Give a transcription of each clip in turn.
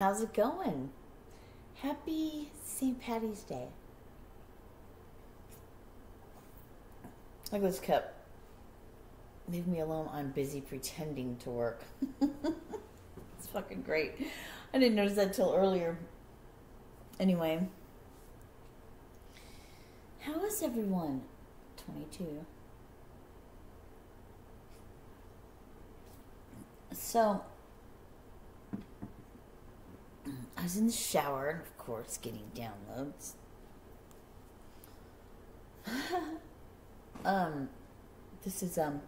How's it going? Happy St. Patty's Day. Look at this cup. Leave me alone. I'm busy pretending to work. it's fucking great. I didn't notice that till earlier. Anyway, how is everyone? 22. So, I was in the shower, and of course, getting downloads. um, this is um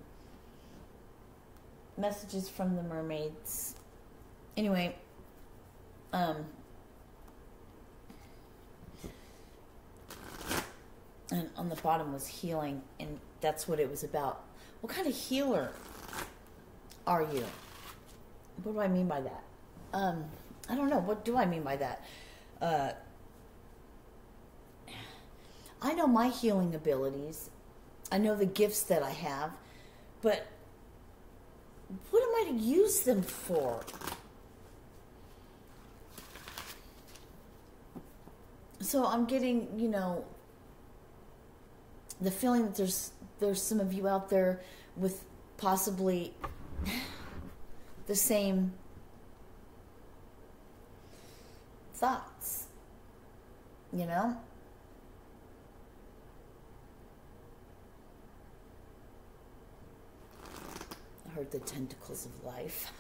messages from the mermaids. Anyway, um, and on the bottom was healing, and that's what it was about. What kind of healer are you? What do I mean by that? Um, I don't know. What do I mean by that? Uh, I know my healing abilities. I know the gifts that I have, but what am I to use them for? So I'm getting, you know, the feeling that there's there's some of you out there with possibly the same thoughts. You know? I heard the tentacles of life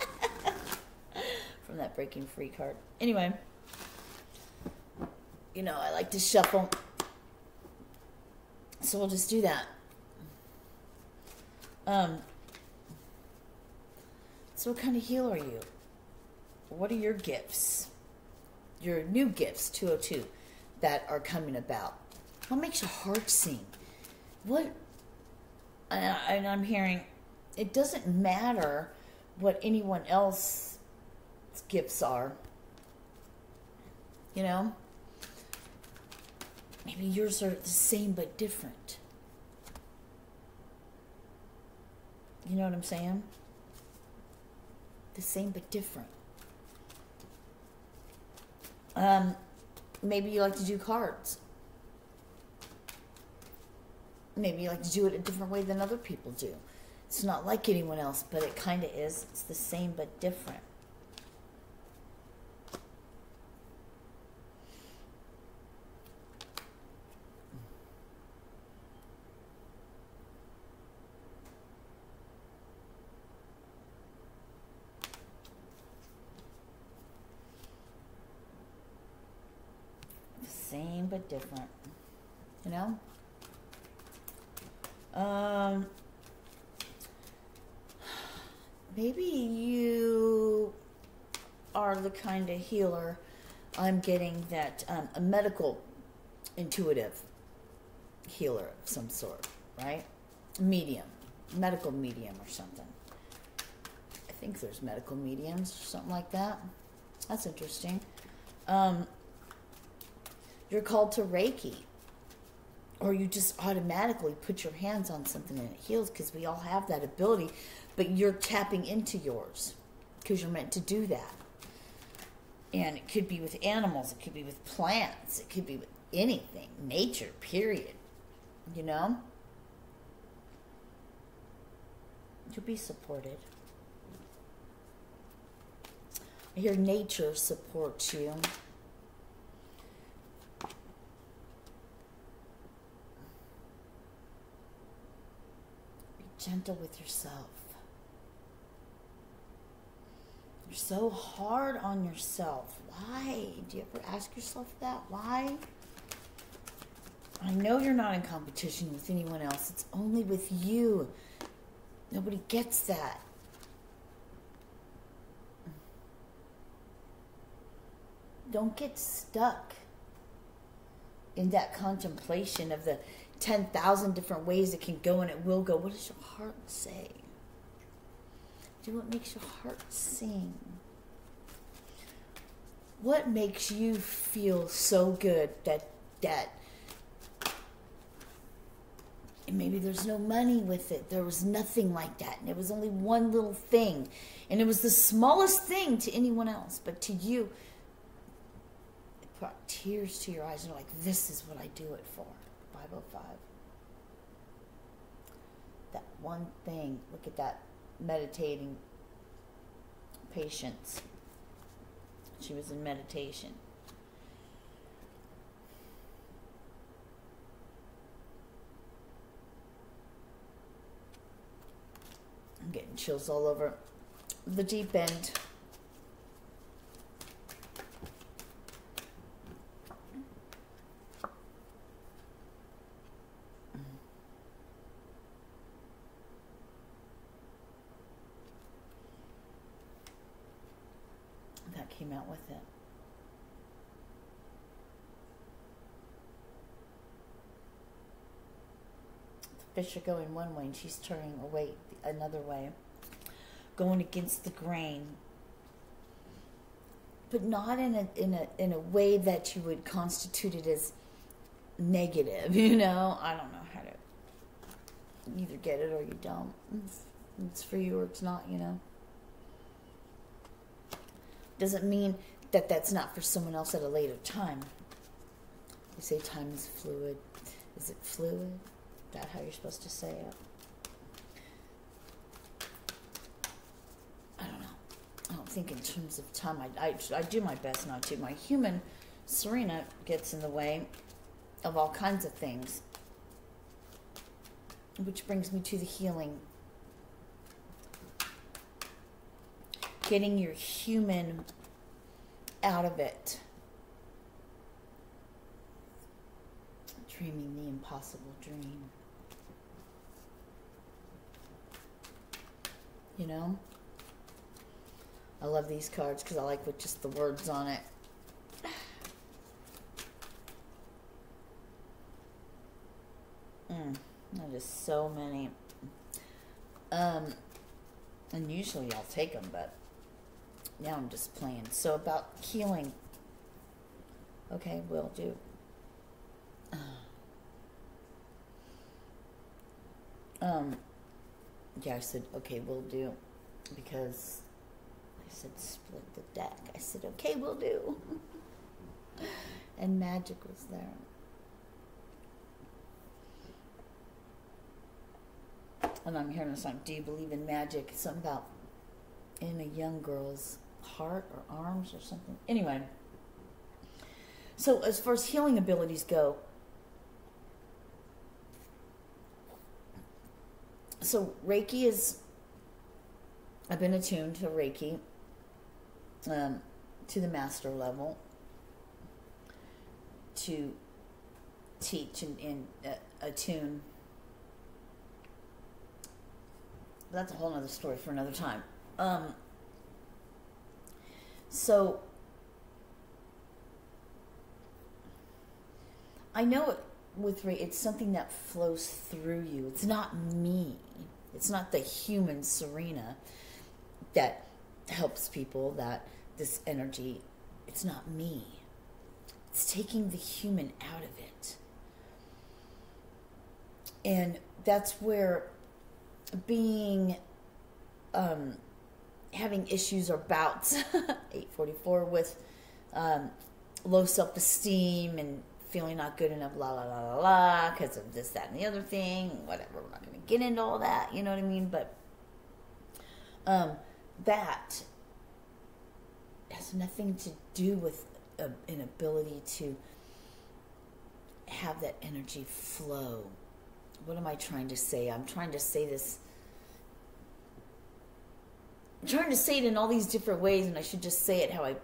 from that breaking free card. Anyway, you know, I like to shuffle. So we'll just do that. Um, so, what kind of healer are you? What are your gifts? Your new gifts, 202, that are coming about. What makes your heart sing? What, and I'm hearing, it doesn't matter what anyone else's gifts are. You know? Maybe yours are the same but different. You know what I'm saying? The same but different. Um, maybe you like to do cards. Maybe you like to do it a different way than other people do. It's not like anyone else, but it kind of is. It's the same but different. Same but different. You know? Um, maybe you are the kind of healer I'm getting that um, a medical intuitive healer of some sort, right? Medium, medical medium or something. I think there's medical mediums or something like that. That's interesting. Um, you're called to Reiki. Or you just automatically put your hands on something and it heals because we all have that ability, but you're tapping into yours because you're meant to do that. And it could be with animals, it could be with plants, it could be with anything, nature, period. You know? You'll be supported. I hear nature supports you. Gentle with yourself. You're so hard on yourself. Why? Do you ever ask yourself that? Why? I know you're not in competition with anyone else. It's only with you. Nobody gets that. Don't get stuck in that contemplation of the 10,000 different ways it can go and it will go. What does your heart say? Do what makes your heart sing. What makes you feel so good that that and maybe there's no money with it. There was nothing like that. And it was only one little thing. And it was the smallest thing to anyone else. But to you, it brought tears to your eyes. And you're like, this is what I do it for. 505. That one thing. Look at that meditating patience. She was in meditation. I'm getting chills all over the deep end. That came out with it. The fish are going one way and she's turning away another way, going against the grain, but not in a in a in a way that you would constitute it as negative. You know, I don't know how to. either get it or you don't. It's, it's for you or it's not. You know, doesn't mean that that's not for someone else at a later time. You say time is fluid. Is it fluid? Is that how you're supposed to say it? I don't know. I don't think in terms of time. I, I, I do my best not to. My human Sirena gets in the way of all kinds of things. Which brings me to the healing. Getting your human out of it. Dreaming the impossible dream. You know? I love these cards because I like with just the words on it. Mm, that is so many. Um, and usually I'll take them, but now I'm just playing. So about healing. Okay, will do. Um, yeah, I said, okay, we'll do. Because I said, split the deck. I said, okay, we'll do. and magic was there. And I'm hearing a song, Do You Believe in Magic? Something about in a young girl's heart or arms or something. Anyway, so as far as healing abilities go, so Reiki is, I've been attuned to Reiki um, to the master level to teach and, and uh, attune. That's a whole other story for another time. Um, so I know it with Ray, it's something that flows through you. It's not me. It's not the human Sirena that helps people that this energy, it's not me. It's taking the human out of it. And that's where being, um, having issues or bouts, 844, with um, low self esteem and feeling not good enough, la la la la la, because of this, that, and the other thing, whatever. We're not going to get into all that, you know what I mean? But um, that has nothing to do with a, an ability to have that energy flow. What am I trying to say? I'm trying to say this. I'm trying to say it in all these different ways, and I should just say it how I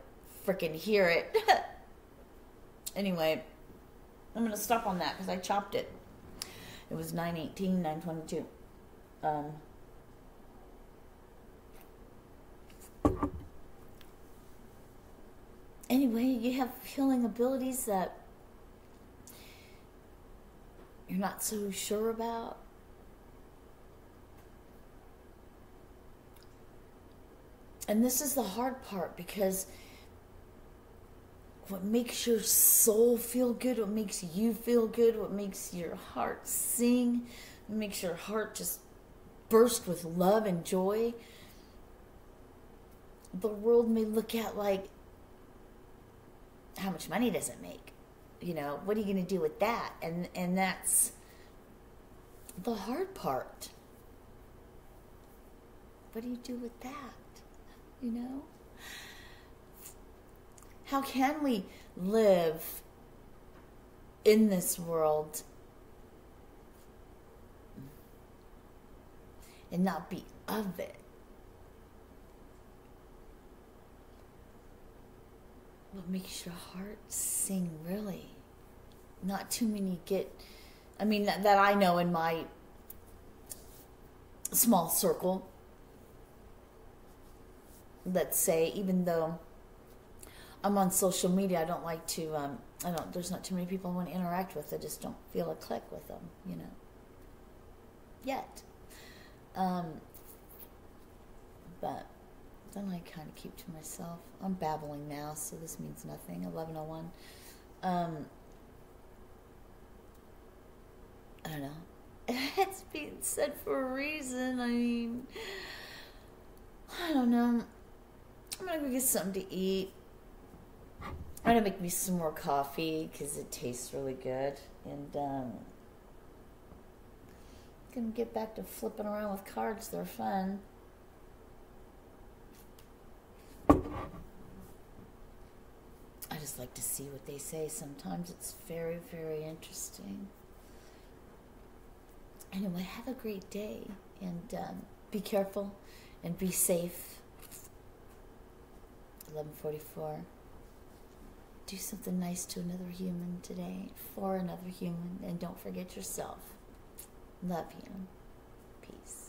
freaking hear it. anyway, I'm going to stop on that because I chopped it. It was 918, 922. Um, anyway, you have healing abilities that you're not so sure about. And this is the hard part because what makes your soul feel good, what makes you feel good, what makes your heart sing, It makes your heart just burst with love and joy. The world may look at like, how much money does it make? You know, what are you going to do with that? And and that's the hard part. What do you do with that? You know? How can we live in this world and not be of it? What makes your heart sing, really? Not too many get, I mean, that, that I know in my small circle, let's say, even though I'm on social media, I don't like to, um, I don't, there's not too many people I want to interact with. I just don't feel a click with them, you know, yet. Um, but then I kind of keep to myself. I'm babbling now, so this means nothing. 1101. Um, I don't know. It's being said for a reason. I mean, I don't know. I'm gonna get something to eat. I'm gonna make me some more coffee because it tastes really good, and um, gonna get back to flipping around with cards. They're fun. I just like to see what they say. Sometimes it's very, very interesting. Anyway, have a great day and um, be careful and be safe. 1144. Do something nice to another human today, for another human, and don't forget yourself. Love you. Peace.